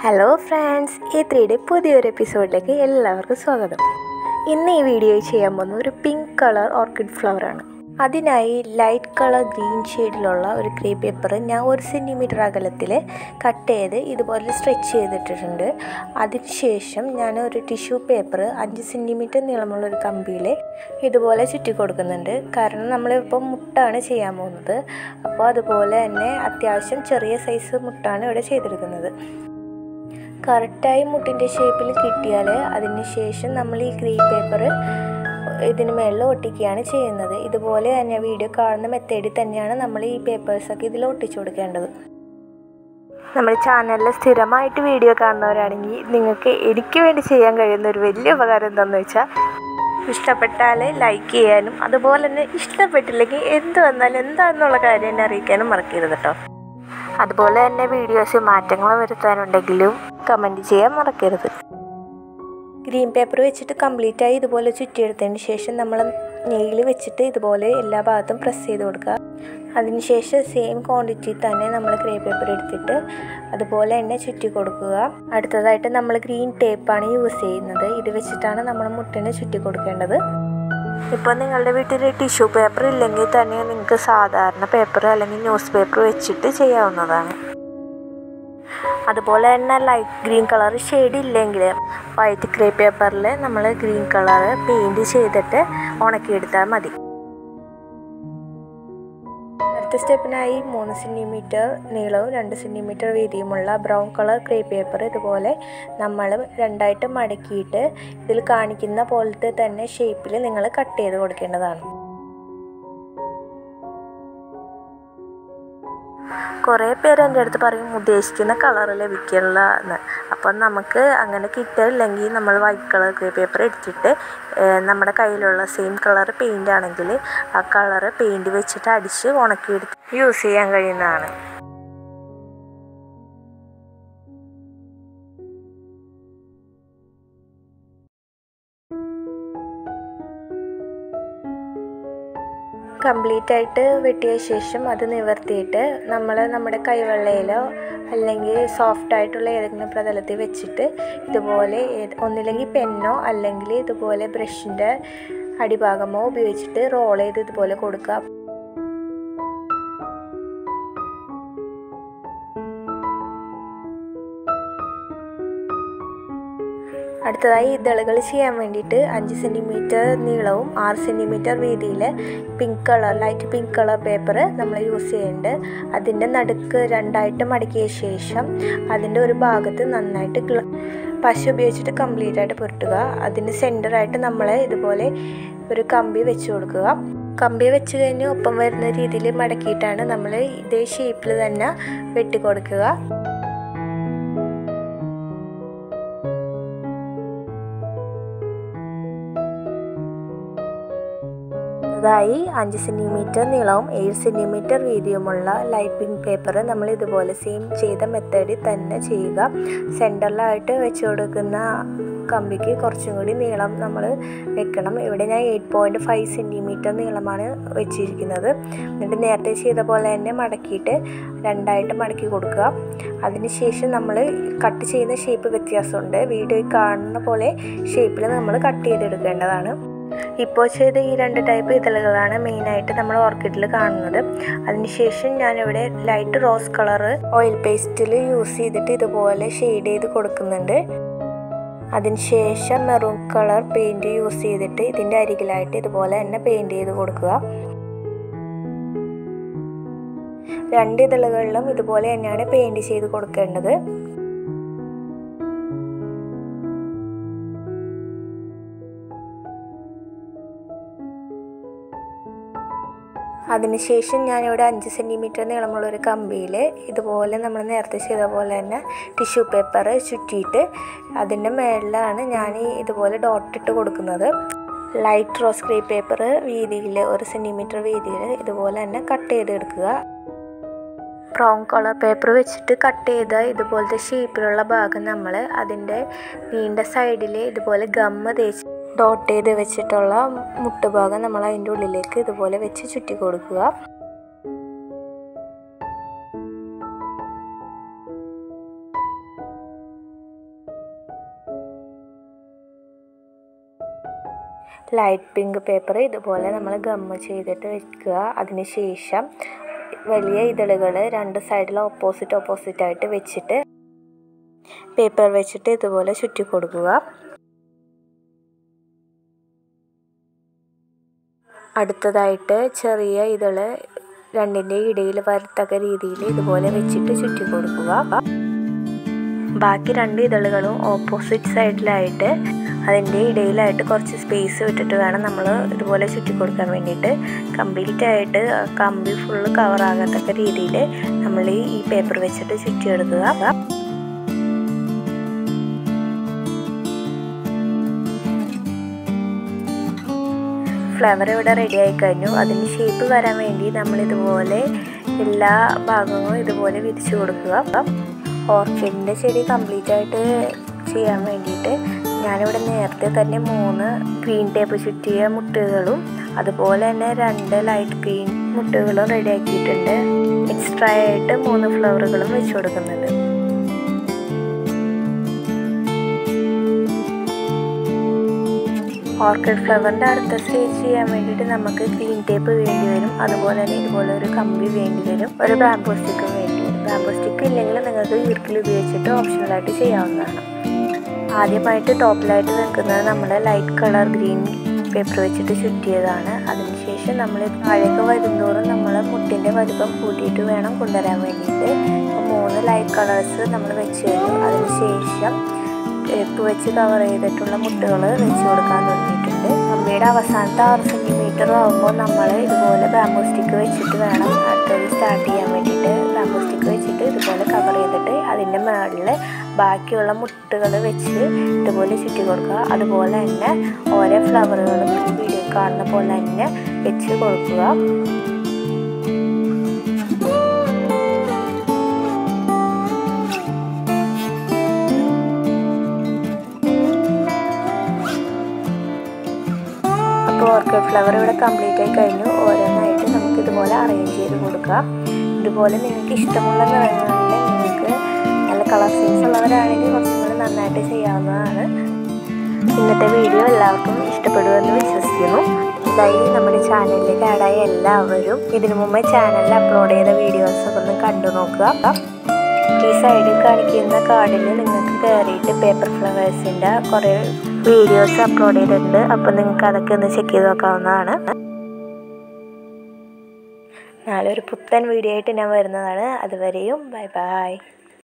Hello friends ഈ ത്രീയുടെ പുതിയൊരു എപ്പിസോഡിലേക്ക് എല്ലാവർക്കും സ്വാഗതം. ഇന്ന് ഈ വീഡിയോ ചെയ്യാൻ പോകുന്ന ഒരു പിങ്ക് കളർ ഓർക്കിഡ് ഫ്ലവറാണ് അതിനായി ലൈറ്റ് കളർ ഗ്രീൻ ഷെയ്ഡിലുള്ള ഒരു ക്രീ പേപ്പർ ഞാൻ ഒരു സെന്റിമീറ്റർ അകലത്തിൽ കട്ട് ചെയ്ത് ഇതുപോലെ സ്ട്രെച്ച് ചെയ്തിട്ടിട്ടുണ്ട്. അതിനുശേഷം ഞാൻ ഒരു ടിഷ്യൂ പേപ്പർ അഞ്ച് സെന്റിമീറ്റർ നീളമുള്ള ഒരു കമ്പിയിൽ ഇതുപോലെ ചുറ്റി കൊടുക്കുന്നുണ്ട്. കാരണം നമ്മളിപ്പോൾ മുട്ടാണ് ചെയ്യാൻ പോകുന്നത്. അപ്പോൾ അതുപോലെ തന്നെ അത്യാവശ്യം ചെറിയ സൈസ് മുട്ടാണ് ഇവിടെ ചെയ്തെടുക്കുന്നത് കറക്റ്റായി മുട്ടിന്റെ ഷേപ്പിൽ കിട്ടിയാൽ അതിന് ശേഷം നമ്മൾ ഈ ഗ്രീൻ പേപ്പർ ഇതിന് മേളിൽ ഒട്ടിക്കുകയാണ് ചെയ്യുന്നത്. ഇതുപോലെ തന്നെ വീഡിയോ കാണുന്ന മെത്തേഡിൽ തന്നെയാണ് നമ്മൾ ഈ പേപ്പേഴ്സൊക്കെ ഇതിൽ ഒട്ടിച്ചു കൊടുക്കേണ്ടത്. നമ്മുടെ ചാനലിൽ സ്ഥിരമായിട്ട് വീഡിയോ കാണുന്നവരാണെങ്കിൽ നിങ്ങൾക്ക് എനിക്ക് വേണ്ടി ചെയ്യാൻ കഴിയുന്ന ഒരു വലിയ ഉപകാരം എന്താണെന്ന് വെച്ചാൽ ഇഷ്ടപ്പെട്ടാൽ ലൈക്ക് ചെയ്യാനും അതുപോലെ തന്നെ ഇഷ്ടപ്പെട്ടില്ലെങ്കിൽ എന്ത് വന്നാലും എന്താണെന്നുള്ള കാര്യം എന്നെ അറിയിക്കാനും മറക്കരുത് കേട്ടോ അതുപോലെ തന്നെ വീഡിയോസ് മാറ്റങ്ങൾ വരുത്താനുണ്ടെങ്കിലും കമന്റ് ചെയ്യാൻ മറക്കരുത്. ഗ്രീൻ പേപ്പർ വെച്ചിട്ട് കംപ്ലീറ്റ് ആയി ഇതുപോലെ ചുറ്റിയെടുത്തതിന് ശേഷം നമ്മൾ നെയിൽ വെച്ചിട്ട് ഇതുപോലെ എല്ലാ ഭാഗത്തും പ്രസ് ചെയ്ത് കൊടുക്കുക. അതിനുശേഷം സെയിം ക്വാണ്ടിറ്റി തന്നെ നമ്മൾ ഗ്രേ പേപ്പർ എടുത്തിട്ട് അതുപോലെ തന്നെ ചുറ്റി കൊടുക്കുക. അടുത്തതായിട്ട് നമ്മൾ ഗ്രീൻ ടേപ്പാണ് യൂസ് ചെയ്യുന്നത്. ഇത് വെച്ചിട്ടാണ് നമ്മൾ മുട്ടിന് ചുറ്റി കൊടുക്കേണ്ടത്. ഇപ്പോൾ നിങ്ങളുടെ വീട്ടിൽ ടിഷ്യൂ പേപ്പർ ഇല്ലെങ്കിൽ തന്നെ നിങ്ങൾക്ക് സാധാരണ പേപ്പർ അല്ലെങ്കിൽ ന്യൂസ് പേപ്പർ വെച്ചിട്ട് ചെയ്യാവുന്നതാണ്. അതുപോലെ തന്നെ ലൈറ്റ് ഗ്രീൻ കളർ ഷെയ്ഡ് ഇല്ലെങ്കിൽ വൈറ്റ് ഗ്രേ പേപ്പറിൽ നമ്മൾ ഗ്രീൻ കളർ പെയിന്റ് ചെയ്തിട്ട് ഉണക്കിയെടുത്താൽ മതി. അടുത്ത സ്റ്റെപ്പിനായി മൂന്ന് സെന്റിമീറ്റർ നീളവും രണ്ട് സെന്റിമീറ്റർ വീതിയുമുള്ള ബ്രൗൺ കളർ ക്രേ പേപ്പർ ഇതുപോലെ നമ്മൾ രണ്ടായിട്ട് മടക്കിയിട്ട് ഇതിൽ കാണിക്കുന്ന പോലത്തെ തന്നെ ഷേപ്പിൽ നിങ്ങൾ കട്ട് ചെയ്ത് കൊടുക്കേണ്ടതാണ്. കുറേ പേര് എന്റെ അടുത്ത് പറയും ഉദ്ദേശിക്കുന്ന കളർ ലഭിക്കില്ല എന്ന്. അപ്പം നമുക്ക് അങ്ങനെ കിട്ടില്ലെങ്കിൽ നമ്മൾ വൈറ്റ് കളർ ഗ്രേ പേപ്പർ എടുത്തിട്ട് നമ്മുടെ കയ്യിലുള്ള സെയിം കളർ പെയിന്റ് ആണെങ്കിൽ ആ കളർ പെയിന്റ് വെച്ചിട്ട് അടിച്ച് ഉണക്കിയെടുത്ത് യൂസ് ചെയ്യാൻ കഴിയുന്നതാണ്. കംപ്ലീറ്റ് ആയിട്ട് വെട്ടിയ ശേഷം അത് നിവർത്തിയിട്ട് നമ്മൾ നമ്മുടെ കൈവെള്ളയിലോ അല്ലെങ്കിൽ സോഫ്റ്റ് ആയിട്ടുള്ള ഏതെങ്കിലും പ്രതലത്തിൽ വെച്ചിട്ട് ഇതുപോലെ ഒന്നില്ലെങ്കിൽ പെന്നോ അല്ലെങ്കിൽ ഇതുപോലെ ബ്രഷിന്റെ അടിഭാഗമോ ഉപയോഗിച്ചിട്ട് റോൾ ചെയ്ത് ഇതുപോലെ കൊടുക്കുക. അടുത്തതായി ഇതളുകൾ ചെയ്യാൻ വേണ്ടിയിട്ട് അഞ്ച് സെന്റിമീറ്റർ നീളവും ആറ് സെന്റിമീറ്റർ വീതിയിൽ pink colour light pink colour paper നമ്മൾ യൂസ് ചെയ്യുന്നുണ്ട്. അതിന്റെ നടുക്ക് രണ്ടായിട്ട് മടക്കിയ ശേഷം അതിന്റെ ഒരു ഭാഗത്ത് നന്നായിട്ട് പശ ഉപയോഗിച്ചിട്ട് കംപ്ലീറ്റ് ആയിട്ട് പുരട്ടുക. അതിന് സെന്ററായിട്ട് നമ്മൾ ഇതുപോലെ ഒരു കമ്പി വെച്ച് കൊടുക്കുക. കമ്പി വെച്ച് കഴിഞ്ഞ് ഒപ്പം വരുന്ന രീതിയിൽ മടക്കിയിട്ടാണ് നമ്മൾ ഇതേ ഷേപ്പിൽ തന്നെ വെട്ടി അടുത്തതായി അഞ്ച് സെന്റിമീറ്റർ നീളവും ഏഴ് സെന്റിമീറ്റർ വീതിയുമുള്ള ലൈറ്റ് പിങ്ക് പേപ്പർ നമ്മൾ ഇതുപോലെ സെയിം ചെയ്ത മെത്തേഡിൽ തന്നെ ചെയ്യുക. സെന്ററിലായിട്ട് വെച്ച് കൊടുക്കുന്ന കമ്പിക്ക് കുറച്ചും കൂടി നീളം നമ്മൾ വെക്കണം. ഇവിടെ ഞാൻ എയ്റ്റ് പോയിന്റ് ഫൈവ് സെന്റിമീറ്റർ നീളമാണ് വെച്ചിരിക്കുന്നത്. എന്നിട്ട് നേരത്തെ ചെയ്ത പോലെ തന്നെ മടക്കിയിട്ട് രണ്ടായിട്ട് മടക്കി കൊടുക്കുക. അതിനുശേഷം നമ്മൾ കട്ട് ചെയ്യുന്ന ഷേപ്പ് വ്യത്യാസമുണ്ട്. വീഡിയോയിൽ കാണുന്ന പോലെ ഷേപ്പിൽ നമ്മൾ കട്ട് ചെയ്തെടുക്കേണ്ടതാണ്. ഇപ്പോൾ ചെയ്ത ഈ രണ്ട് ടൈപ്പ് ഇതളുകളാണ് മെയിനായിട്ട് നമ്മൾ ഓർക്കിഡിൽ കാണുന്നത്. അതിനുശേഷം ഞാനിവിടെ ലൈറ്റ് റോസ് കളർ ഓയിൽ പേസ്റ്റിൽ യൂസ് ചെയ്തിട്ട് ഇതുപോലെ ഷെയ്ഡ് ചെയ്ത് കൊടുക്കുന്നുണ്ട്. അതിനുശേഷം മെറൂൺ കളർ പെയിന്റ് യൂസ് ചെയ്തിട്ട് ഇതിന്റെ അരികിലായിട്ട് ഇതുപോലെ തന്നെ പെയിന്റ് ചെയ്ത് കൊടുക്കുക. രണ്ട് ഇതളുകളിലും ഇതുപോലെ തന്നെയാണ് പെയിന്റ് ചെയ്ത് കൊടുക്കേണ്ടത്. അതിനുശേഷം ഞാനിവിടെ അഞ്ച് സെന്റിമീറ്റർ നീളമുള്ള ഒരു കമ്പിയിൽ ഇതുപോലെ നമ്മൾ നേരത്തെ ചെയ്ത പോലെ തന്നെ ടിഷ്യൂ പേപ്പർ ചുറ്റിയിട്ട് അതിന്റെ മേളിലാണ് ഞാൻ ഇതുപോലെ ഡോട്ടിട്ട് കൊടുക്കുന്നത്. ലൈറ്റ് റോസ് ഗ്രേ പേപ്പർ വീതിയിൽ ഒരു സെന്റിമീറ്റർ വീതിയിൽ ഇതുപോലെ തന്നെ കട്ട് ചെയ്തെടുക്കുക. ബ്രൗൺ കളർ പേപ്പർ വെച്ചിട്ട് കട്ട് ചെയ്ത ഇതുപോലത്തെ ഷേപ്പിലുള്ള ഭാഗം നമ്മൾ അതിന്റെ നീണ്ട സൈഡിൽ ഇതുപോലെ ഗമ്മ് തേച്ച് ഡോട്ട് ചെയ്ത് വെച്ചിട്ടുള്ള മുട്ടുഭാഗം നമ്മൾ അതിന്റെ ഉള്ളിലേക്ക് ഇതുപോലെ വെച്ച് ചുറ്റി കൊടുക്കുക. ലൈറ്റ് പിങ്ക് പേപ്പർ ഇതുപോലെ നമ്മൾ ഗമ്മ് ചെയ്തിട്ട് വെക്കുക. അതിന് ശേഷം വലിയ ഇതളുകൾ രണ്ട് സൈഡിൽ ഓപ്പോസിറ്റ് ഓപ്പോസിറ്റായിട്ട് വെച്ചിട്ട് പേപ്പർ വെച്ചിട്ട് ഇതുപോലെ ചുറ്റി കൊടുക്കുക. അടുത്തതായിട്ട് ചെറിയ ഇതൾ രണ്ടിന്റെ ഇടയിൽ വരത്തക്ക രീതിയിൽ ഇതുപോലെ വെച്ചിട്ട് ചുറ്റി കൊടുക്കുക. ബാക്കി രണ്ട് ഇതളുകളും ഓപ്പോസിറ്റ് സൈഡിലായിട്ട് അതിന്റെ ഇടയിലായിട്ട് കുറച്ച് സ്പേസ് വിട്ടിട്ട് വേണം നമ്മൾ ഇതുപോലെ ചുറ്റി കൊടുക്കാൻ വേണ്ടിയിട്ട്. കംപ്ലീറ്റ് ആയിട്ട് കമ്പി ഫുള്ള് കവറാകത്തക്ക രീതിയിൽ നമ്മൾ ഈ പേപ്പർ വെച്ചിട്ട് ചുറ്റിയെടുക്കുക. ഫ്ലവർ ഇവിടെ റെഡി ആയി കഴിഞ്ഞു. അതിന് ഷേപ്പ് വരാൻ വേണ്ടി നമ്മൾ ഇതുപോലെ എല്ലാ ഭാഗങ്ങളും ഇതുപോലെ വിരിച്ചു കൊടുക്കുക. ഓർക്കിഡിന്റെ ചെടി കംപ്ലീറ്റ് ആയിട്ട് ചെയ്യാൻ വേണ്ടിയിട്ട് ഞാനിവിടെ നേരത്തെ തന്നെ മൂന്ന് ഗ്രീൻ ടേപ്പ് ചുറ്റിയ മുട്ടുകളും അതുപോലെ തന്നെ രണ്ട് ലൈറ്റ് ഗ്രീൻ മുട്ടുകളും റെഡി ആക്കിയിട്ടുണ്ട്. എക്സ്ട്രാ ആയിട്ട് മൂന്ന് ഫ്ലവറുകളും വെച്ച് കൊടുക്കുന്നുണ്ട്. ഓർക്കിഡ് ഫ്ലവറിന്റെ അടുത്ത സ്റ്റേജ് ചെയ്യാൻ വേണ്ടിയിട്ട് നമുക്ക് ഗ്രീൻ ടേപ്പ് വേണ്ടി വരും. അതുപോലെ തന്നെ ഇതുപോലെ ഒരു കമ്പി വേണ്ടി വരും. ഒരു ബാംബോ സ്റ്റിക്കും വേണ്ടി വരും. ബാംബോ സ്റ്റിക്ക് ഇല്ലെങ്കിൽ നിങ്ങൾക്ക് ഈർക്കിൽ ഉപയോഗിച്ചിട്ട് ഓപ്ഷണലായിട്ട് ചെയ്യാവുന്നതാണ്. ആദ്യമായിട്ട് ടോപ്പിലായിട്ട് നിൽക്കുന്നത് നമ്മൾ ലൈറ്റ് കളർ ഗ്രീൻ പേപ്പർ വെച്ചിട്ട് ചുറ്റിയതാണ്. അതിനുശേഷം നമ്മൾ താഴേക്ക് വരുന്തോറും നമ്മൾ മുട്ടിന്റെ വലുപ്പം കൂട്ടിയിട്ട് വേണം കൊണ്ടുവരാൻ വേണ്ടിയിട്ട്. മൂന്ന് ലൈറ്റ് കളേഴ്സ് നമ്മൾ വെച്ച് കഴിഞ്ഞു അതിനുശേഷം ടേപ്പ് വെച്ച് കവർ ചെയ്തിട്ടുള്ള മുട്ടുകൾ വെച്ച് കൊടുക്കാൻ തുടങ്ങിയിട്ടുണ്ട്. അമ്മയുടെ അവസാനത്തെ ആറ് സെന്റിമീറ്റർ ആകുമ്പോൾ നമ്മൾ ഇതുപോലെ ബാമ്പോ സ്റ്റിക്ക് വെച്ചിട്ട് വേണം അടുത്തത് സ്റ്റാർട്ട് ചെയ്യാൻ വേണ്ടിയിട്ട്. ബാമ്പോ സ്റ്റിക്ക് വെച്ചിട്ട് ഇതുപോലെ കവർ ചെയ്തിട്ട് അതിന്റെ മുകളിൽ ബാക്കിയുള്ള മുട്ടുകൾ വെച്ച് ഇതുപോലെ ചുറ്റി കൊടുക്കുക. അതുപോലെ തന്നെ ഓരോ ഫ്ലവറുകളും വീഡിയോ കാണുന്ന പോലെ തന്നെ വെച്ച് കൊടുക്കുക. ഓർക്കിഡ് ഫ്ലവർ ഇവിടെ കംപ്ലീറ്റ് ആയി കഴിഞ്ഞു. ഓരോന്നായിട്ട് നമുക്ക് ഇതുപോലെ അറേഞ്ച് ചെയ്ത് കൊടുക്കാം. ഇതുപോലെ നിങ്ങൾക്ക് ഇഷ്ടമുള്ള നിറങ്ങളിൽ നിങ്ങൾക്ക് നല്ല കളർ സീൻസ് ഉള്ളവരാണെങ്കിൽ കുറച്ചും കൂടി നന്നായിട്ട് ചെയ്യാവുന്നതാണ്. ഇന്നത്തെ വീഡിയോ എല്ലാവർക്കും ഇഷ്ടപ്പെടുമെന്ന് വിശ്വസിക്കുന്നു. ഇതായി നമ്മുടെ ചാനലിലേക്ക് ആഡായ എല്ലാവരും ഇതിനു മുമ്പേ ചാനലിൽ അപ്ലോഡ് ചെയ്ത വീഡിയോസ് ഒക്കെ ഒന്ന് കണ്ടു നോക്കുക. ഈ സൈഡിൽ കാണിക്കുന്ന കാർഡിൽ നിങ്ങൾക്ക് കയറിയിട്ട് പേപ്പർ ഫ്ലവേഴ്സിന്റെ കുറേ വീഡിയോസ് അപ്ലോഡ് ചെയ്തിട്ടുണ്ട്. അപ്പോൾ നിങ്ങൾക്ക് അതൊക്കെ ഒന്ന് ചെക്ക് ചെയ്ത് നോക്കാവുന്നതാണ്. നാളെ ഒരു പുത്തൻ വീഡിയോ ആയിട്ട് ഞാൻ വരുന്നതാണ്. അതുവരെയും ബൈ ബൈ